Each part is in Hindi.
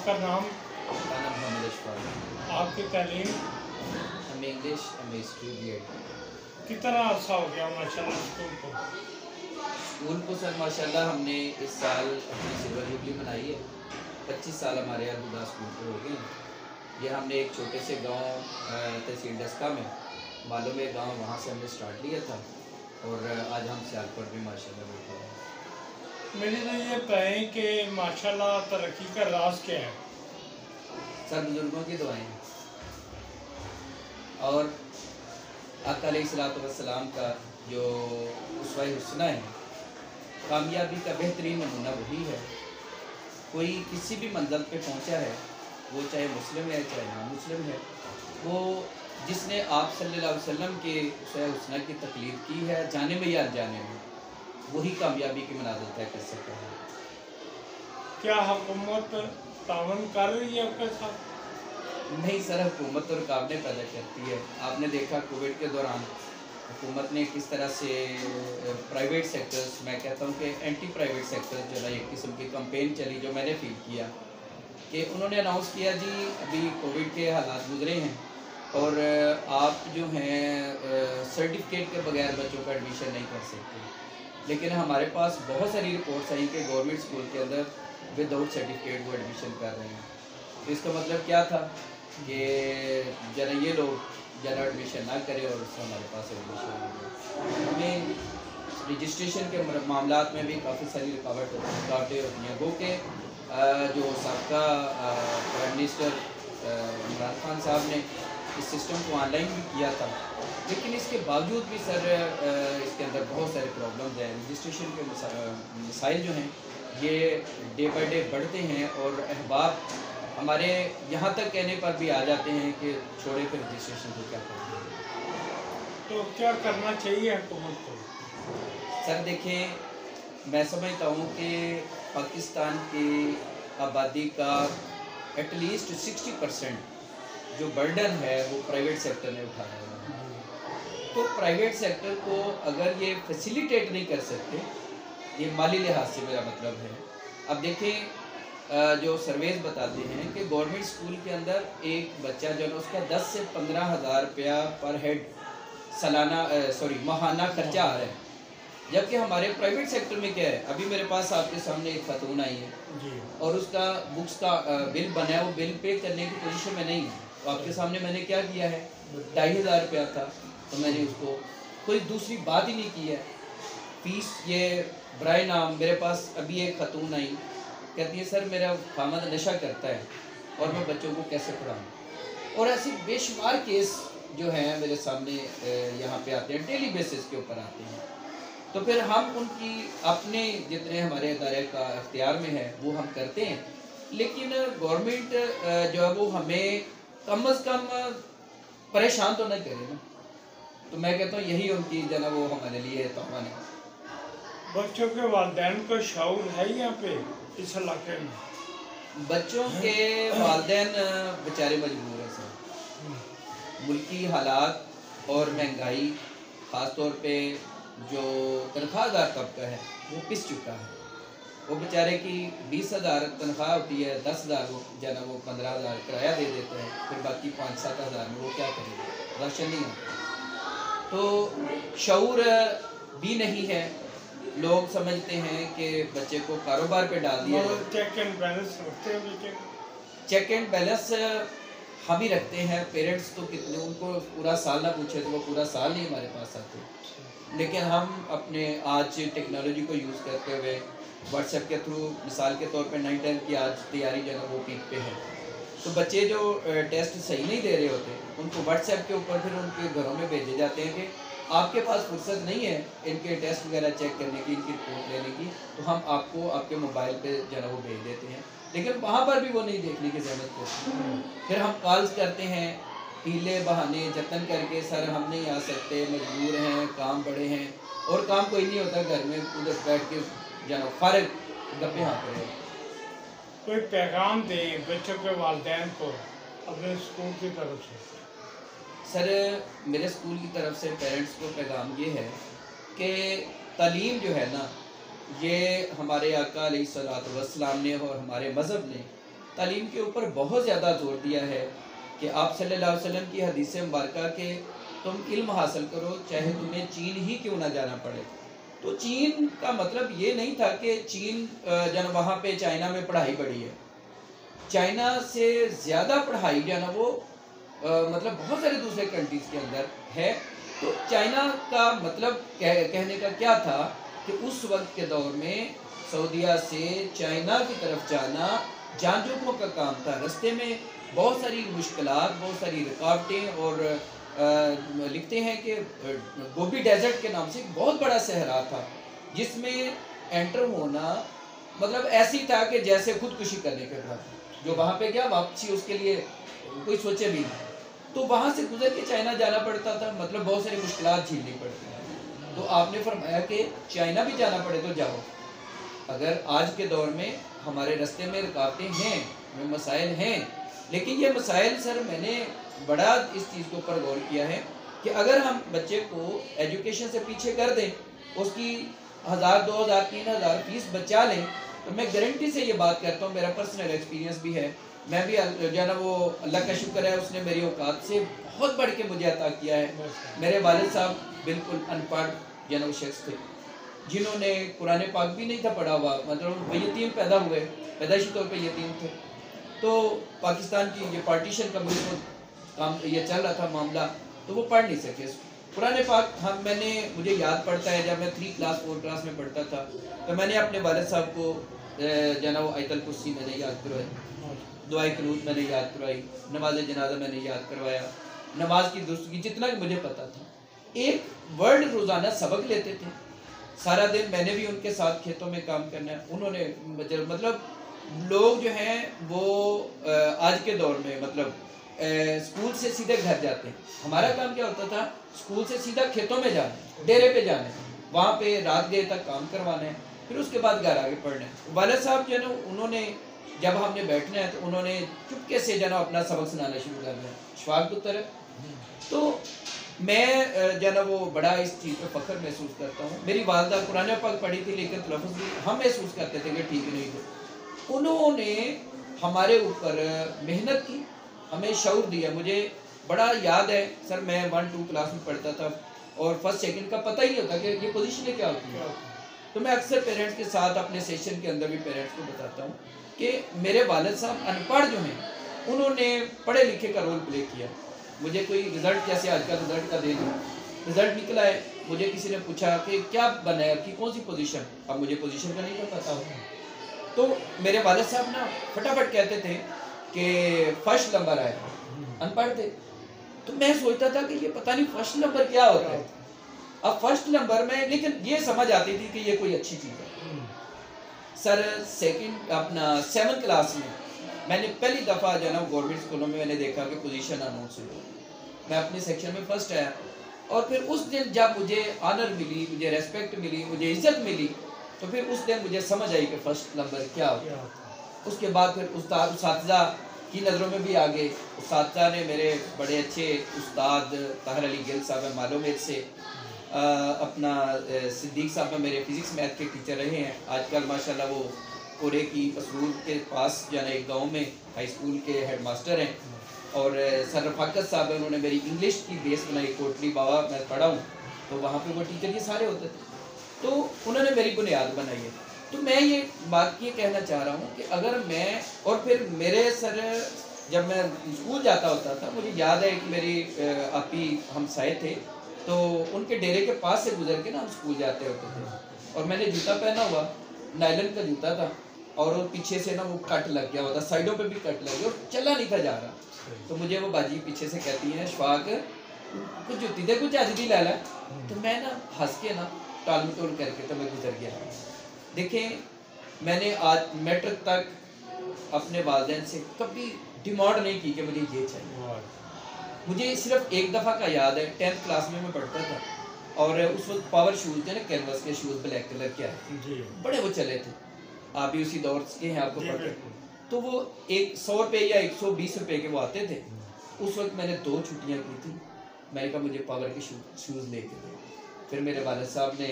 आपका नाम? आपकी तालीम? हम इंग्लिश हिस्ट्री बी एड। कितना अर्सा हो गया माशाल्लाह स्कूल को? स्कूल को सर माशाल्लाह हमने इस साल अपनी सिल्वर जुबली मनाई है। पच्चीस साल हमारे यहाँ गुरदासपुर को हो गए हैं। ये हमने एक छोटे से गाँव तहसील डस्का में मालूम है गाँव वहाँ से हमने स्टार्ट लिया था। और आज हम सियालकोट में माशाल्लाह बैठे हैं। मेरे लिए ये कहें कि माशाल्लाह तरक्की का राज क्या है? सर बुज़ुर्गों की दुआएँ और सलाम का जो उसवा हुसना है, कामयाबी का बेहतरीन नमूना वही है। कोई किसी भी मंजिल पे पहुँचा है, वो चाहे मुस्लिम है, चाहे ना मुस्लिम है, वो जिसने आप सल्लल्लाहु अलैहि वसल्लम के उसवा हुसना की तकलीफ़ की है, जाने में या अनजाने में वही कामयाबी की मनाजर तय कर सकता है क्या हुकूमत तावन कर रही है आपके साथ? नहीं सर हुकूमत तो रुकावटें पैदा करती है। आपने देखा कोविड के दौरान हुकूमत ने किस तरह से प्राइवेट सेक्टर्स मैं कहता हूँ कि एंटी प्राइवेट सेक्टर्स जो है एक किस्म की कंपेन चली जो मैंने फील किया कि उन्होंने अनाउंस किया जी अभी कोविड के हालात गुजरे हैं और आप जो हैं सर्टिफिकेट के बगैर बच्चों का एडमिशन नहीं कर सकते। लेकिन हमारे पास बहुत सारी रिपोर्ट्स आई कि गवर्नमेंट स्कूल के अंदर विदाउट सर्टिफिकेट वो एडमिशन कर रहे हैं। तो इसका मतलब क्या था कि जरा ये लोग जरा एडमिशन ना करें और उससे हमारे पास एडमिशन हमें रजिस्ट्रेशन के मामला में भी काफ़ी सारी रुकावट रुकावटें होती हैं वो कि जो सबका प्राइम मिनिस्टर इमरान खान साहब ने इस सिस्टम को ऑनलाइन भी किया था। लेकिन इसके बावजूद भी सर इसके अंदर बहुत सारे प्रॉब्लम्स हैं। रजिस्ट्रेशन के मसा- मसाइल जो हैं ये डे बाई डे बढ़ते हैं और अहबाब हमारे यहाँ तक कहने पर भी आ जाते हैं कि छोड़े फिर रजिस्ट्रेशन को क्या करें तो क्या करना चाहिए हुकूमत को? सर देखें मैं समझता हूँ कि पाकिस्तान की आबादी का एटलीस्ट सिक्सटी परसेंट जो बर्डन है वो प्राइवेट सेक्टर ने उठाया है। तो प्राइवेट सेक्टर को अगर ये फैसिलिटेट नहीं कर सकते ये माली लिहाज से मेरा मतलब है। अब देखें जो सर्वेज बताते हैं कि गवर्नमेंट स्कूल के अंदर एक बच्चा जो है ना, उसका 10 से पंद्रह हज़ार रुपया पर हेड सालाना सॉरी माहाना खर्चा आ रहा है। जबकि हमारे प्राइवेट सेक्टर में क्या है अभी मेरे पास आपके सामने एक खातून आई है। और उसका बुक्स का बिल बना है वो बिल पे करने की पोजीशन में नहीं है। तो आपके सामने मैंने क्या किया है? ढाई हज़ार रुपया था। तो मैंने उसको कोई दूसरी बात ही नहीं की है। फ़ीस ये ब्राय नाम, मेरे पास अभी एक खतून आई। कहती है, सर, मेरा खामद नशा करता है और मैं बच्चों को कैसे पढ़ाऊँ? और ऐसे बेशुमार केस जो हैं मेरे सामने यहाँ पे आते हैं डेली बेसिस के ऊपर आते हैं। तो फिर हम उनकी, अपने जितने हमारे अदारे का अख्तियार में है, वो हम करते हैं। लेकिन गवर्नमेंट जो है वो हमें कम अज़ कम परेशान तो नहीं करे ना। तो मैं कहता हूँ यही उनकी जो है वो हमारे लिए तोहफा है बच्चों के वालदेन का शौर है यहाँ पे इस इलाके में? बच्चों के वालदेन बेचारे मजबूर हैं सर। मुल्की हालात और महँगाई ख़ास तौर पे जो तनख्वाहदार तबका है वो पिस चुका है। वो बेचारे की बीस हज़ार तनख्वाह होती है दस हज़ार वो जो है ना वो पंद्रह हज़ार किराया दे देते हैं फिर बाकी पाँच सात हज़ार में वो क्या करेंगे? राशन नहीं होता। तो शऊर भी नहीं है। लोग समझते हैं कि बच्चे को कारोबार पे डाल दिया चेक एंड बैलेंस रखते हैं बच्चे चेक एंड बैलेंस हम ही रखते हैं। पेरेंट्स तो कितने उनको पूरा साल ना पूछे तो वो पूरा साल ही हमारे पास आते लेकिन हम अपने आज टेक्नोलॉजी को यूज़ करते हुए व्हाट्सएप के थ्रू मिसाल के तौर पे नाइन टेन की आज तैयारी जो है वो पीक पे है। तो बच्चे जो टेस्ट सही नहीं दे रहे होते, उनको व्हाट्सएप के ऊपर फिर उनके घरों में भेजे जाते हैं कि आपके पास फुर्सत नहीं है इनके टेस्ट वगैरह चेक करने की, इनकी रिपोर्ट लेने की तो हम आपको आपके मोबाइल पे जो है वो भेज देते हैं। लेकिन वहाँ पर भी वो नहीं देखने की ज़रूरत होती। फिर हम कॉल्स करते हैं पीले बहाने जतन करके, सर, हम नहीं आ सकते, मजबूर हैं, काम बड़े हैं। और काम कोई नहीं होता, घर में उधर बैठ के जो है ना फारग गप्पे हाँ पे कोई पैगाम दें बच्चों के वालदेन को अपने स्कूल की तरफ़ से? सर, मेरे स्कूल की तरफ़ से पेरेंट्स को पैगाम ये है कि तालीम जो है ना, ये हमारे आका वसलाम ने और हमारे मज़हब ने तालीम के ऊपर बहुत ज़्यादा ज़ोर दिया है कि आप सल्लल्लाहु अलैहि वसल्लम की हदीस मुबारक के तुम इल्म हासिल करो, चाहे तुम्हें चीन ही क्यों ना जाना पड़े। तो चीन का मतलब ये नहीं था कि चीन जन वहाँ पे चाइना में पढ़ाई बढ़ी है। चाइना से ज़्यादा पढ़ाई जो है ना वो अ, मतलब बहुत सारे दूसरे कंट्रीज़ के अंदर है। तो चाइना का मतलब कह, कहने का क्या था कि उस वक्त के दौर में सऊदिया से चाइना की तरफ़ जाना जान का काम था। रस्ते में बहुत सारी मुश्किलात बहुत सारी रुकावटें और लिखते हैं कि गोबी डेजर्ट के नाम से बहुत बड़ा सहरा था, जिसमें एंटर होना मतलब ऐसी था कि जैसे खुदकुशी करने के बाद, जो वहाँ पे गया वापसी उसके लिए कोई सोचे भी नहीं। तो वहाँ से गुजर के चाइना जाना पड़ता था मतलब बहुत सारी मुश्किल झेलनी पड़ती थी। तो आपने फरमाया कि चाइना भी जाना पड़े तो जाओ। अगर आज के दौर में हमारे रास्ते में रुकावटें हैं मसाइल हैं, लेकिन ये मसाइल सर मैंने बड़ा इस चीज़ के ऊपर गौर किया है कि अगर हम बच्चे को एजुकेशन से पीछे कर दें, उसकी हज़ार, दो हज़ार, तीन हज़ार फ़ीस बचा लें तो मैं गारंटी से ये बात करता हूँ, मेरा पर्सनल एक्सपीरियंस भी है। मैं भी जो ना, वो अल्लाह का शुक्र है, उसने मेरी औकात से बहुत बढ़ के मुझे अता किया है। मेरे वालिद साहब बिल्कुल अनपढ़ वो शख्स थे, जिन्होंने कुरान पाक भी नहीं था पढ़ा हुआ मतलब यतीम पैदा हुए, पैदाइशी तौर पर यतीम थे। तो पाकिस्तान की ये पार्टीशन का बिल्कुल काम ये चल रहा था मामला तो वो पढ़ नहीं सके। पुराने पाक हम मैंने मुझे याद पड़ता है जब मैं थ्री क्लास फोर क्लास में पढ़ता था तो मैंने अपने वालिद साहब को अ, जो है ना वो आयतल कुर्सी मैंने याद करवाई। दुआई कनूत मैंने याद करवाई नमाज़ जनाजा मैंने याद करवाया। नमाज़ की दुरुस्तगी जितना कि मुझे पता था। एक वर्ड रोज़ाना सबक लेते थे। सारा दिन मैंने भी उनके साथ खेतों में काम करना है। उन्होंने मतलब- लोग जो हैं वो आज के दौर में मतलब स्कूल से सीधे घर जाते हैं। हमारा काम क्या होता था? स्कूल से सीधा खेतों में जाना डेरे पे जाना। है वहाँ पे रात देर तक काम करवाना है फिर उसके बाद घर आगे पढ़ना है। वालद साहब जो है ना उन्होंने जब हमने बैठना है तो उन्होंने चुपके से जो ना अपना सबक सुनाना शुरू कर दिया। शवाक पुत्र तो मैं जो है ना वो बड़ा इस चीज़ पर फख्र महसूस करता हूँ। मेरी वालदा कुरान पाक पढ़ी थी लेकिन तलफ़ भी हम महसूस करते थे कि ठीक नहीं थे उन्होंने हमारे ऊपर मेहनत की हमें शौर दिया। मुझे बड़ा याद है, सर, मैं वन टू क्लास में पढ़ता था और फ़र्स्ट सेकंड का पता ही होता कि ये पोजीशनें क्या होती है। तो मैं अक्सर पेरेंट्स के साथ अपने सेशन के अंदर भी पेरेंट्स को बताता हूँ कि मेरे वालद साहब अनपढ़ जो हैं, उन्होंने पढ़े लिखे का रोल प्ले किया। मुझे कोई रिज़ल्ट जैसे आज का रिज़ल्ट का दे दूँ। रिज़ल्ट निकला है, मुझे किसी ने पूछा कि क्या बना है, आपकी कौन सी पोजीशन अब मुझे पोजीशन का नहीं पता। हो तो मेरे वालद साहब ना फटाफट कहते थे कि फ़र्स्ट नंबर आए। अनपढ़ थे। तो मैं सोचता था कि ये पता नहीं फ़र्स्ट नंबर क्या होता है। अब फ़र्स्ट नंबर में, लेकिन ये समझ आती थी कि ये कोई अच्छी चीज़ है। सर सेकंड अपना सेवन क्लास में, मैंने पहली दफ़ा जो है गवर्नमेंट स्कूलों में मैंने देखा कि पोजीशन अनाउंस हुई। मैं अपने सेक्शन में फ़र्स्ट आया। और फिर उस दिन जब मुझे ऑनर मिली, मुझे रेस्पेक्ट मिली, मुझे इज़्ज़त मिली तो फिर उस दिन मुझे समझ आई कि फ़र्स्ट नंबर क्या होता है। उसके बाद फिर उस्ताद उसातजा की नज़रों में भी आ गए उसातजा ने मेरे बड़े अच्छे उस्ताद ताहर अली गिल साहब मालूम से अ, अपना सिद्दीक साहब मेरे फिज़िक्स मैथ के टीचर रहे हैं। आजकल माशाल्लाह वो कोरे की मसरूर के पास जो है ना एक गाँव में हाई स्कूल के हेड मास्टर हैं। और सर रफाकत साहब हैं उन्होंने मेरी इंग्लिश की बेस बनाई कोटली बाबा मैं पढ़ा हूँ। तो वहाँ पर वो टीचर ये सारे होते थे। तो उन्होंने मेरी बुनियाद बनाई है। तो मैं ये बात ये कहना चाह रहा हूँ कि अगर मैं और फिर मेरे सर जब मैं स्कूल जाता होता था, मुझे याद है कि मेरी आपी हमसाए थे तो उनके डेरे के पास से गुजर के ना हम स्कूल जाते होते थे। और मैंने जूता पहना हुआ, नायलन का जूता था, और वो पीछे से ना वो कट लग गया होता, साइडों पे भी कट लग गया, और चला नहीं था जा रहा। तो मुझे वो बाजी पीछे से कहती है शफाक कुछ जूती दे, कुछ भी ला ला तो मैं ना हंस के ना टाल मटोल करके तो मैं गुजर गया। देखें मैंने आज मैट्रिक तक अपने वालदेन से कभी डिमांड नहीं की कि मुझे ये चाहिए। मुझे सिर्फ़ एक दफ़ा का याद है टेंथ क्लास में मैं पढ़ता था और उस वक्त पावर शूज़ थे ना कैनवस के शूज़ ब्लैक कलर के आए बड़े वो चले थे। आप भी उसी दौर के हैं आपको पता तो वो एक सौ रुपये या एक सौ बीस रुपये के वो आते थे। उस वक्त मैंने दो छुट्टियाँ की थी। मैंने कहा मुझे पावर के शूज़ लेके दे। फिर मेरे वालद साहब ने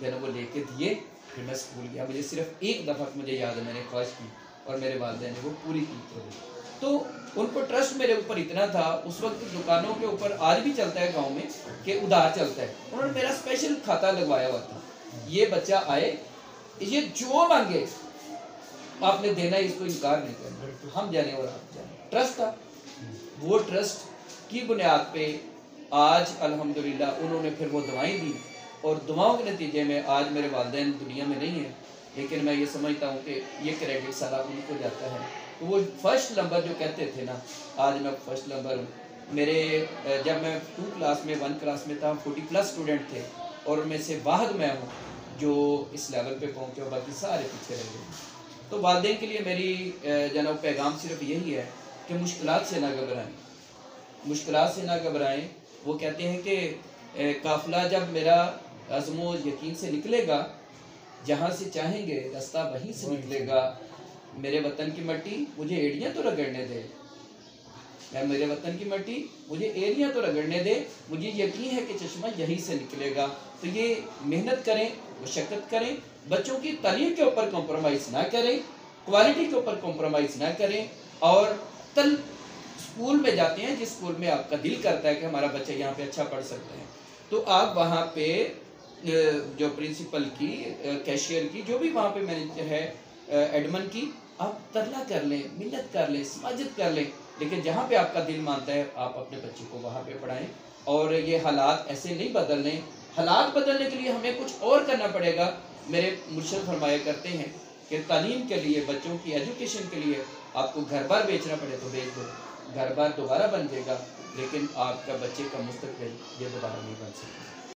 जो है वो लेके दिए। फिर मैं स्कूल गया। मुझे सिर्फ़ एक दफ़ा मुझे याद है मैंने ख्वाहिश की और मेरे वालदे ने वो पूरी की तो उनको ट्रस्ट मेरे ऊपर इतना था उस वक्त दुकानों के ऊपर आज भी चलता है गाँव में कि उधार चलता है। उन्होंने मेरा स्पेशल खाता लगवाया हुआ था। ये बच्चा आए ये जो मांगे आपने देना है इसको इनकार नहीं करना। हम जाने और आप जाने। ट्रस्ट था। वो ट्रस्ट की बुनियाद पे आज अल्हम्दुलिल्लाह उन्होंने फिर वो दवाएँ दी। और दुआओं के नतीजे में आज मेरे वालदे दुनिया में नहीं है, लेकिन मैं ये समझता हूँ कि ये क्रेडिट सारा उनको जाता है। तो वो फ़र्स्ट नंबर जो कहते थे ना, आज मैं फ़र्स्ट नंबर हूँ। मेरे जब मैं टू क्लास में वन क्लास में था फोर्टी प्लस स्टूडेंट थे, और उनमें से वाहद मैं हूँ, जो इस लेवल पे पहुँचे और बाकी सारे पीछे रह गए। तो वालदेन के लिए मेरी जनाब पैगाम सिर्फ़ यही है कि मुश्किल से ना घबराएँ। मुश्किलात से ना घबराएँ। वो कहते हैं कि काफिला जब मेरा अज़मो यकीन से निकलेगा जहाँ से चाहेंगे रास्ता वहीं से निकलेगा। मेरे वतन की मिट्टी मुझे एड़ियाँ तो रगड़ने दे। मैं मेरे वतन की मिट्टी मुझे एरिया तो रगड़ने दे। मुझे यकीन है कि चश्मा यहीं से निकलेगा। तो ये मेहनत करें मशक्क़त करें बच्चों की तालीम के ऊपर कॉम्प्रोमाइज़ ना करें क्वालिटी के ऊपर कॉम्प्रोमाइज़ ना करें और तल स्कूल में जाते हैं जिस स्कूल में आपका दिल करता है कि हमारा बच्चा यहाँ पे अच्छा पढ़ सकता है। तो आप वहाँ पे जो प्रिंसिपल की कैशियर की, जो भी वहाँ पे मैनेजर है एडमन की, आप तरला कर लें, मिन्नत कर लें, समाजत कर लें। लेकिन जहाँ पे आपका दिल मानता है, आप अपने बच्चे को वहाँ पे पढ़ाएँ। और ये हालात ऐसे नहीं बदलने, हालात बदलने के लिए हमें कुछ और करना पड़ेगा। मेरे मुर्शद फरमाया करते हैं कि तालीम के लिए, बच्चों की एजुकेशन के लिए आपको घर बार बेचना पड़े तो बेच दो। घर बार दोबारा बन जाएगा, लेकिन आपका बच्चे का मुस्तकबिल ये दोबारा नहीं बन सकता।